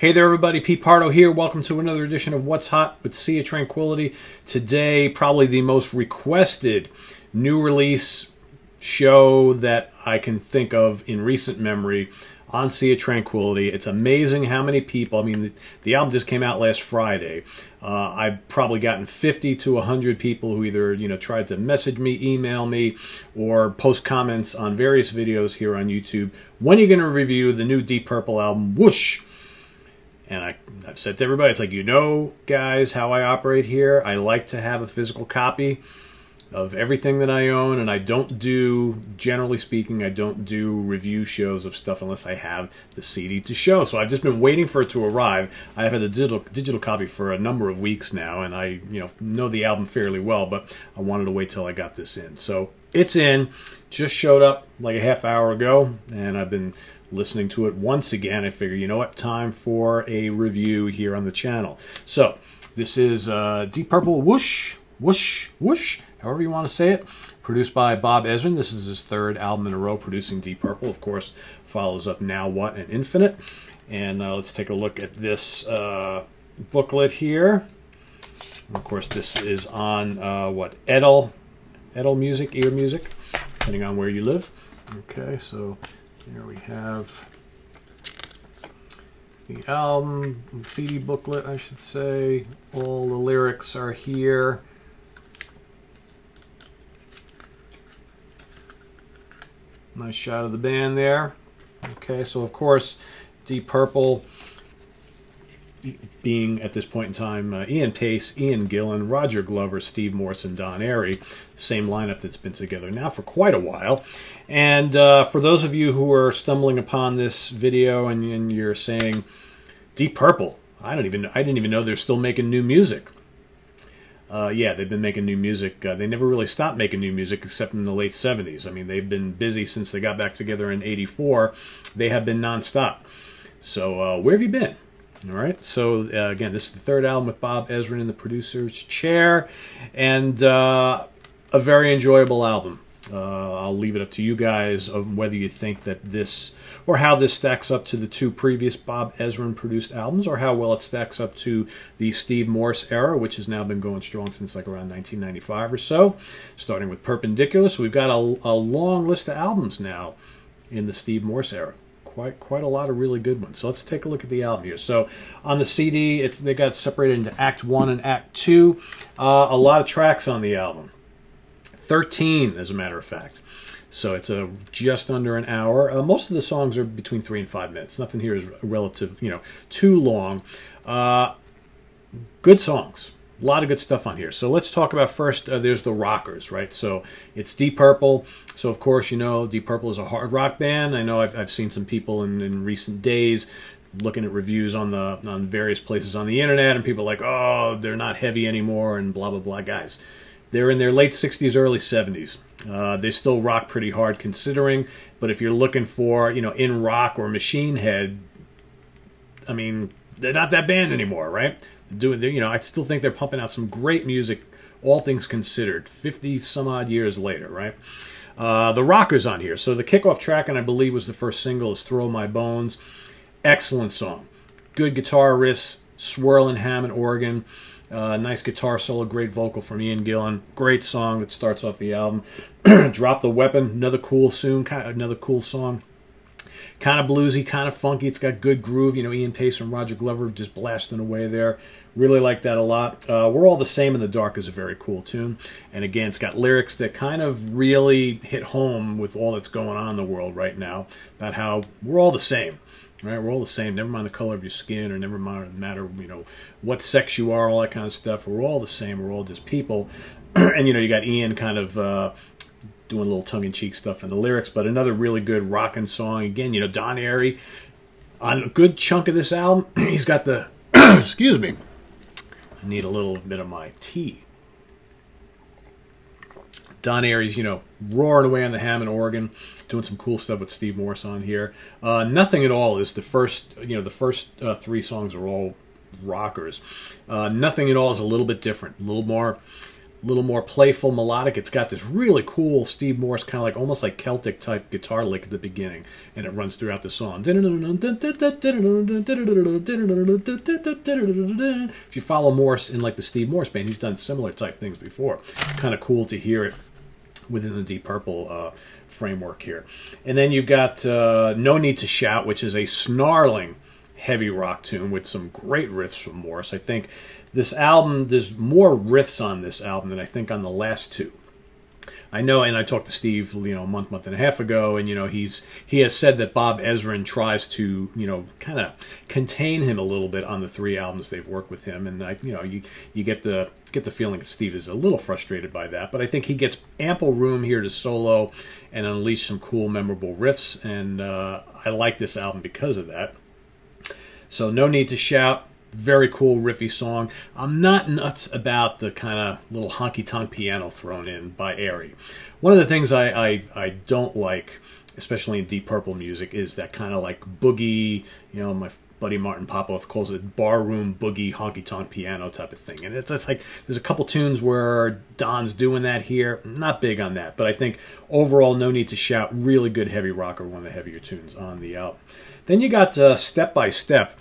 Hey there, everybody. Pete Pardo here. Welcome to another edition of What's Hot with Sea of Tranquility. Today, probably the most requested new release show that I can think of in recent memory on Sea of Tranquility. It's amazing how many people, I mean, the, the album just came out last Friday. Uh, I've probably gotten 50 to 100 people who either, you know, tried to message me, email me, or post comments on various videos here on YouTube. When are you going to review the new Deep Purple album, Whoosh? And I, I've said to everybody, it's like, you know, guys, how I operate here. I like to have a physical copy of everything that I own, and I don't do, generally speaking, I don't do review shows of stuff unless I have the CD to show. So I've just been waiting for it to arrive. I have had the digital digital copy for a number of weeks now, and I, you know, know the album fairly well, but I wanted to wait till I got this in. So it's in, just showed up like a half hour ago, and I've been listening to it once again, I figure, you know what, time for a review here on the channel. So, this is uh, Deep Purple Whoosh, Whoosh, Whoosh, however you want to say it, produced by Bob Ezrin. This is his third album in a row producing Deep Purple. Of course, follows up Now What and Infinite. And uh, let's take a look at this uh, booklet here. And of course, this is on uh, what Edel, Edel Music, Ear Music, depending on where you live. Okay, so here we have the album, CD booklet, I should say. All the lyrics are here. Nice shot of the band there. Okay, so of course, Deep Purple being at this point in time uh, Ian Paice, Ian Gillan, Roger Glover, Steve Morse, Don Airey, same lineup that's been together now for quite a while. And uh, for those of you who are stumbling upon this video and, and, you're saying, Deep Purple, I don't even I didn't even know they're still making new music. Uh, yeah, they've been making new music. Uh, they never really stopped making new music except in the late 70s. I mean, they've been busy since they got back together in 84. They have been nonstop. So uh, where have you been? All right. So uh, again, this is the third album with Bob Ezrin in the producer's chair, and uh, a very enjoyable album. Uh, I'll leave it up to you guys of whether you think that this or how this stacks up to the two previous Bob Ezrin produced albums, or how well it stacks up to the Steve Morse era, which has now been going strong since like around 1995 or so. Starting with Perpendicular, so we've got a, a long list of albums now in the Steve Morse era quite quite a lot of really good ones. So let's take a look at the album here. So on the CD, it's they got separated into Act One and Act Two. Uh, a lot of tracks on the album, thirteen as a matter of fact. So it's a just under an hour. Uh, most of the songs are between three and five minutes. Nothing here is relative, you know, too long. Uh, good songs a lot of good stuff on here. So let's talk about first. Uh, there's the rockers, right? So it's Deep Purple. So of course, you know, Deep Purple is a hard rock band. I know I've, I've seen some people in, in recent days looking at reviews on the on various places on the internet, and people like, oh, they're not heavy anymore, and blah blah blah. Guys, they're in their late 60s, early 70s. Uh, they still rock pretty hard considering, but if you're looking for, you know, in rock or Machine Head, I mean, they're not that band anymore, right? Doing, you know, I still think they're pumping out some great music, all things considered, 50 some odd years later, right? Uh, the Rockers on here. So the kickoff track, and I believe was the first single, is Throw My Bones. Excellent song. Good guitar riffs, swirling Hammond organ. Uh, nice guitar solo, great vocal from Ian Gillan. Great song that starts off the album. Drop the Weapon, another cool soon, kind of, another cool song kind of bluesy, kind of funky. It's got good groove. You know, Ian Paice and Roger Glover just blasting away there. Really like that a lot. Uh, We're All the Same in the Dark is a very cool tune. And again, it's got lyrics that kind of really hit home with all that's going on in the world right now about how we're all the same. Right, we're all the same. Never mind the color of your skin, or never mind the matter, you know, what sex you are, all that kind of stuff. We're all the same. We're all just people. and you know, you got Ian kind of uh, doing a little tongue-in-cheek stuff in the lyrics, but another really good rocking song. Again, you know, Don Airey on a good chunk of this album, he's got the excuse me. Need a little bit of my tea. Don Airey's, you know, roaring away on the Hammond organ, doing some cool stuff with Steve Morse on here. Uh, Nothing at all is the first, you know, the first uh, three songs are all rockers. Uh, Nothing at all is a little bit different, a little more a little more playful melodic. It's got this really cool Steve Morse kind of like almost like Celtic type guitar lick at the beginning, and it runs throughout the song. If you follow Morse in like the Steve Morse band, he's done similar type things before. Kind of cool to hear it within the Deep Purple uh, framework here. And then you've got uh, No Need to Shout, which is a snarling heavy rock tune with some great riffs from Morse. I think this album, there's more riffs on this album than I think on the last two. I know, and I talked to Steve, you know, a month, month and a half ago, and you know, he's he has said that Bob Ezrin tries to, you know, kind of contain him a little bit on the three albums they've worked with him, and I, you know, you you get the get the feeling that Steve is a little frustrated by that, but I think he gets ample room here to solo and unleash some cool, memorable riffs, and uh, I like this album because of that. So, no need to shout very cool riffy song. I'm not nuts about the kind of little honky tonk piano thrown in by Airey. One of the things I, I, I don't like, especially in Deep Purple music, is that kind of like boogie, you know, my buddy Martin Popoff calls it barroom boogie honky tonk piano type of thing. And it's, it's like there's a couple tunes where Don's doing that here. Not big on that, but I think overall, no need to shout. Really good heavy rocker, one of the heavier tunes on the album. Then you got uh, Step by Step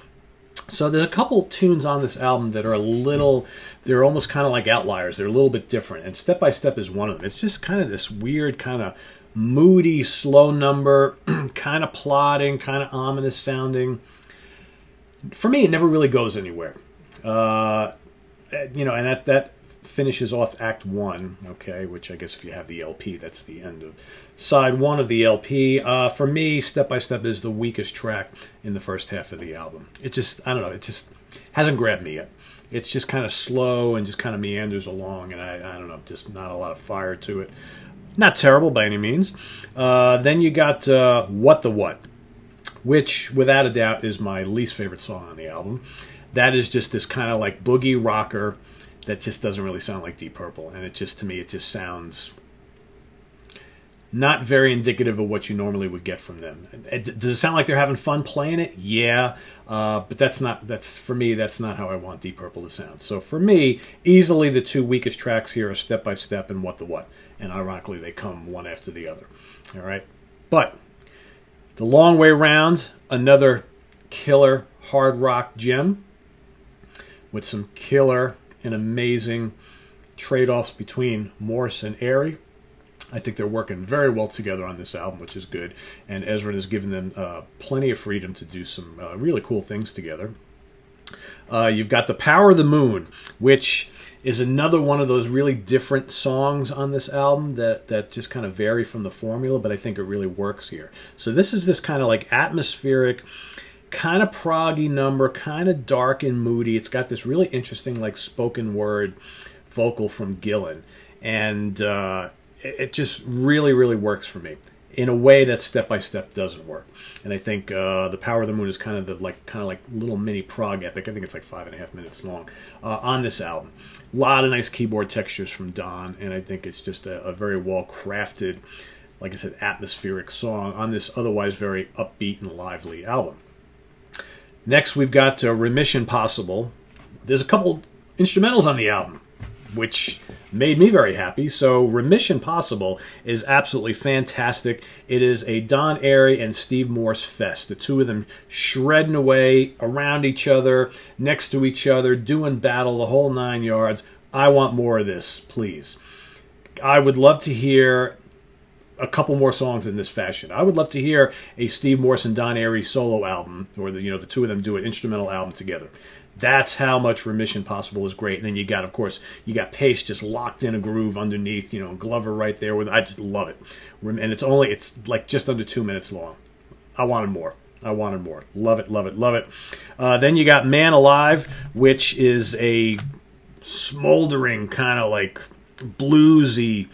so there's a couple tunes on this album that are a little, they're almost kind of like outliers. They're a little bit different, and Step by Step is one of them. It's just kind of this weird, kind of moody, slow number, kind of plodding, kind of ominous sounding. For me, it never really goes anywhere. Uh, you know, and that that finishes off Act One. Okay, which I guess if you have the LP, that's the end of side one of the LP. Uh, for me, Step by Step is the weakest track in the first half of the album. It just, I don't know, it just hasn't grabbed me yet. It's just kind of slow and just kind of meanders along, and I, I don't know, just not a lot of fire to it. Not terrible by any means. Uh, then you got uh, What the What, which, without a doubt, is my least favorite song on the album. That is just this kind of like boogie rocker that just doesn't really sound like Deep Purple, and it just to me it just sounds not very indicative of what you normally would get from them. Does it sound like they're having fun playing it? Yeah, uh, but that's not that's for me. That's not how I want Deep Purple to sound. So for me, easily the two weakest tracks here are Step by Step and What the What, and ironically they come one after the other. All right, but the long way round, another killer hard rock gem with some killer and amazing trade-offs between Morse and Airey I think they're working very well together on this album, which is good. And Ezrin has given them uh, plenty of freedom to do some uh, really cool things together. Uh, you've got The Power of the Moon, which is another one of those really different songs on this album that, that just kind of vary from the formula, but I think it really works here. So this is this kind of like atmospheric, kind of proggy number, kind of dark and moody. It's got this really interesting like spoken word vocal from Gillan. And uh, it just really, really works for me in a way that step by step doesn't work. And I think uh, the Power of the Moon is kind of the like kind of like little mini prog epic. I think it's like five and a half minutes long uh, on this album. A lot of nice keyboard textures from Don, and I think it's just a, a very well crafted, like I said, atmospheric song on this otherwise very upbeat and lively album. Next, we've got uh, Remission Possible. There's a couple instrumentals on the album, which made me very happy. So Remission Possible is absolutely fantastic. It is a Don Airey and Steve Morse fest. The two of them shredding away around each other, next to each other, doing battle the whole nine yards. I want more of this, please. I would love to hear a couple more songs in this fashion. I would love to hear a Steve Morse and Don Airey solo album, or the, you know the two of them do an instrumental album together. That's how much remission possible is great. And then you got, of course, you got Paice just locked in a groove underneath. You know, Glover right there with. I just love it, and it's only it's like just under two minutes long. I wanted more. I wanted more. Love it, love it, love it. Uh, then you got Man Alive, which is a smoldering kind of like bluesy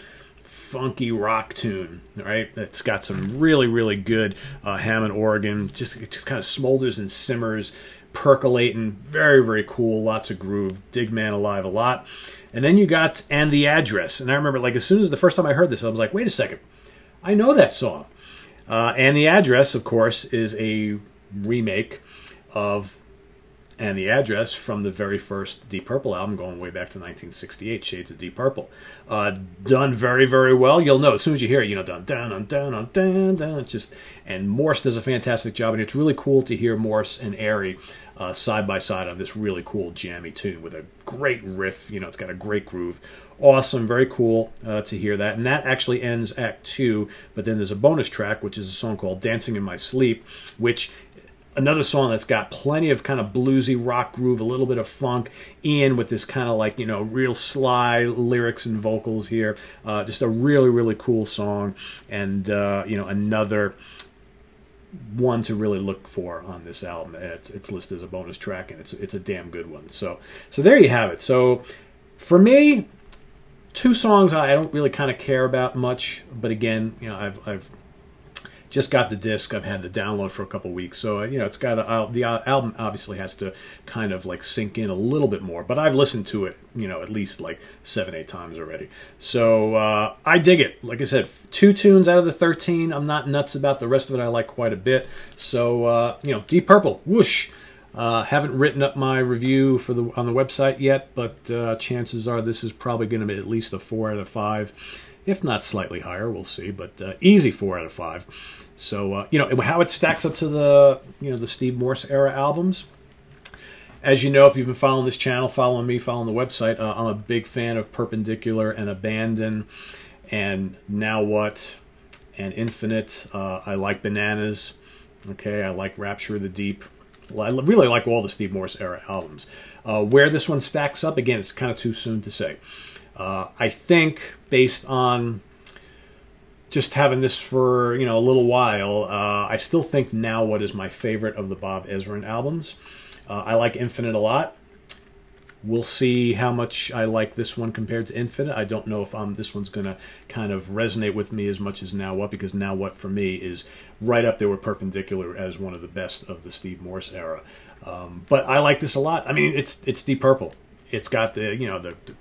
funky rock tune, right? It's got some really, really good uh, Hammond organ. Just it just kind of smolders and simmers percolating, very, very cool, lots of groove. Dig Man Alive a lot. And then you got And the Address. And I remember, like, as soon as the first time I heard this, I was like, wait a second, I know that song. Uh, and the Address, of course, is a remake of and the address from the very first Deep Purple album, going way back to 1968, Shades of Deep Purple. Uh, done very, very well. You'll know as soon as you hear it, you know, dun dun dun dun dun dun. dun. It's just and Morse does a fantastic job, and it's really cool to hear Morse and Airey uh, side by side on this really cool jammy tune with a great riff. You know, it's got a great groove. Awesome, very cool uh, to hear that. And that actually ends Act Two, but then there's a bonus track, which is a song called Dancing in My Sleep, which another song that's got plenty of kind of bluesy rock groove, a little bit of funk, Ian with this kind of like, you know, real sly lyrics and vocals here. Uh, just a really, really cool song. And, uh, you know, another one to really look for on this album. It's, it's listed as a bonus track, and it's it's a damn good one. So so there you have it. So for me, two songs I don't really kind of care about much, but again, you know, I've I've just got the disc. I've had the download for a couple weeks, so you know it's got a, the album obviously has to kind of like sink in a little bit more. But I've listened to it, you know, at least like seven, eight times already. So uh, I dig it. Like I said, two tunes out of the thirteen. I'm not nuts about the rest of it. I like quite a bit. So uh, you know, Deep Purple, whoosh. Uh, haven't written up my review for the on the website yet, but uh, chances are this is probably going to be at least a four out of five, if not slightly higher. We'll see, but uh, easy four out of five. So uh, you know how it stacks up to the you know the Steve Morse era albums. As you know, if you've been following this channel, following me, following the website, uh, I'm a big fan of Perpendicular and Abandon, and Now What, and Infinite. Uh, I like Bananas. Okay, I like Rapture of the Deep. I really like all the Steve Morse era albums. Uh, where this one stacks up, again, it's kind of too soon to say. Uh, I think based on just having this for you know a little while, uh, I still think now what is my favorite of the Bob Ezrin albums. Uh, I like Infinite a lot. We'll see how much I like this one compared to Infinite. I don't know if um, this one's going to kind of resonate with me as much as Now What, because Now What for me is right up there with Perpendicular as one of the best of the Steve Morse era. Um, but I like this a lot. I mean, it's it's Deep Purple. It's got the you know the, the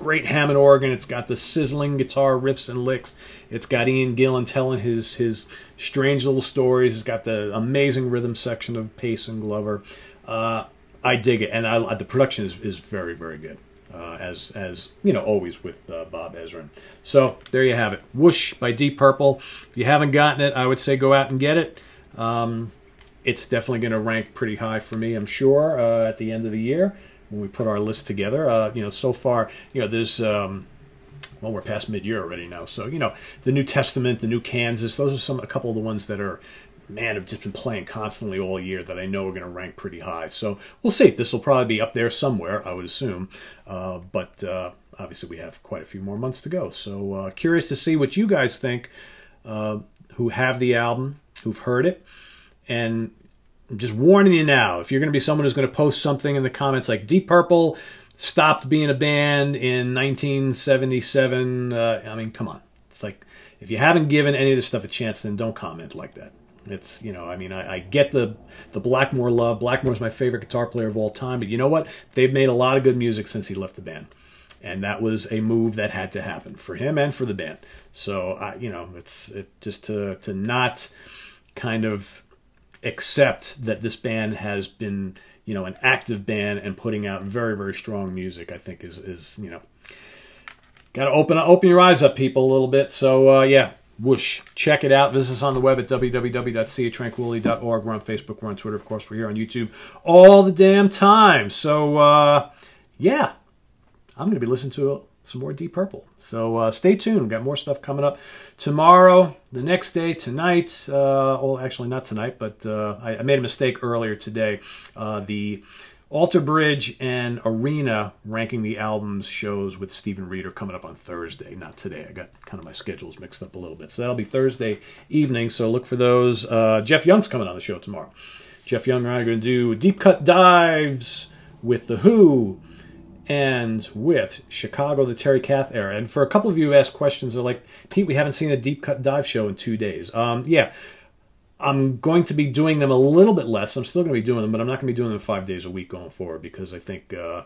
great Hammond organ. It's got the sizzling guitar riffs and licks. It's got Ian Gillan telling his his strange little stories. It's got the amazing rhythm section of Paice and Glover. Uh, I dig it, and I, the production is, is very very good. Uh, as as you know, always with uh, Bob Ezrin. So there you have it. Whoosh by Deep Purple. If you haven't gotten it, I would say go out and get it. Um, it's definitely going to rank pretty high for me, I'm sure, uh, at the end of the year when we put our list together. Uh, you know, so far, you know, there's um, well, we're past mid-year already now, so you know, the New Testament, the New Kansas, those are some a couple of the ones that are man have just been playing constantly all year that I know are going to rank pretty high. So we'll see. This will probably be up there somewhere, I would assume, uh, but. Uh, obviously, we have quite a few more months to go. So, uh, curious to see what you guys think uh, who have the album, who've heard it, and I'm just warning you now. If you're going to be someone who's going to post something in the comments like Deep Purple stopped being a band in 1977, uh, I mean, come on. It's like if you haven't given any of this stuff a chance, then don't comment like that. It's you know, I mean, I, I, get the the Blackmore love. Blackmore's my favorite guitar player of all time, but you know what? They've made a lot of good music since he left the band, and that was a move that had to happen for him and for the band. So I, you know, it's it just to to not kind of accept that this band has been, you know, an active band and putting out very, very strong music, I think is, is you know, got to open open your eyes up, people, a little bit. So, uh, yeah, whoosh. Check it out. Visit us on the web at www.seatranquility.org. We're on Facebook. We're on Twitter. Of course, we're here on YouTube all the damn time. So, uh, yeah, I'm to be listening to some more Deep Purple. So uh, stay tuned. We've got more stuff coming up tomorrow, the next day, tonight. Uh, well, actually, not tonight, but uh, I, I, made a mistake earlier today. Uh, the Alter Bridge and Arena ranking the albums shows with Stephen Reeder coming up on Thursday, not today. I got kind of my schedules mixed up a little bit. So that'll be Thursday evening, so look for those. Uh, Jeff Young's coming on the show tomorrow. Jeff Young and I are going to do deep cut dives with The Who, and with Chicago, the Terry Kath era. And for a couple of you who asked questions, they're like, Pete, we haven't seen a deep cut dive show in two days. Um, yeah, I'm going to be doing them a little bit less. I'm still going to be doing them, but I'm not going to be doing them five days a week going forward because I think uh,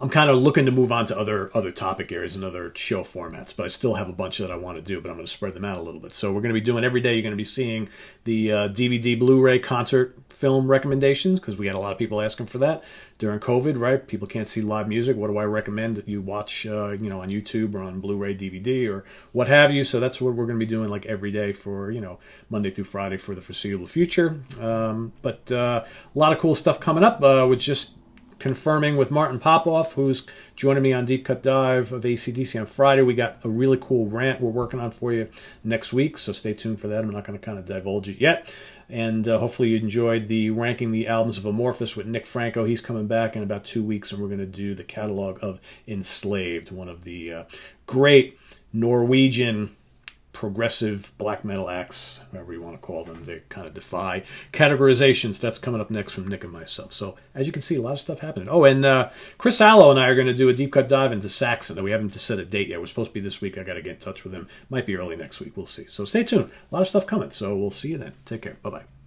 I'm kind of looking to move on to other other topic areas and other show formats, but I still have a bunch that I want to do, but I'm going to spread them out a little bit. So we're going to be doing every day. You're going to be seeing the uh, DVD, Blu-ray, concert film recommendations because we had a lot of people asking for that during COVID. Right? People can't see live music. What do I recommend that you watch? Uh, you know, on YouTube or on Blu-ray, DVD, or what have you. So that's what we're going to be doing like every day for you know Monday through Friday for the foreseeable future. Um, but uh, a lot of cool stuff coming up. Uh, with just confirming with Martin Popoff, who's joining me on Deep Cut Dive of ACDC on Friday. We got a really cool rant we're working on for you next week, so stay tuned for that. I'm not going to kind of divulge it yet. And uh, hopefully you enjoyed the ranking the albums of Amorphis with Nick Franco. He's coming back in about two weeks, and we're going to do the catalog of Enslaved, one of the uh, great Norwegian progressive black metal acts, whatever you want to call them. They kind of defy categorizations. That's coming up next from Nick and myself. So as you can see, a lot of stuff happening. Oh, and uh, Chris Allo and I are going to do a deep cut dive into Saxon. We haven't set a date yet. We're supposed to be this week. I got to get in touch with him. Might be early next week. We'll see. So stay tuned. A lot of stuff coming. So we'll see you then. Take care. Bye bye.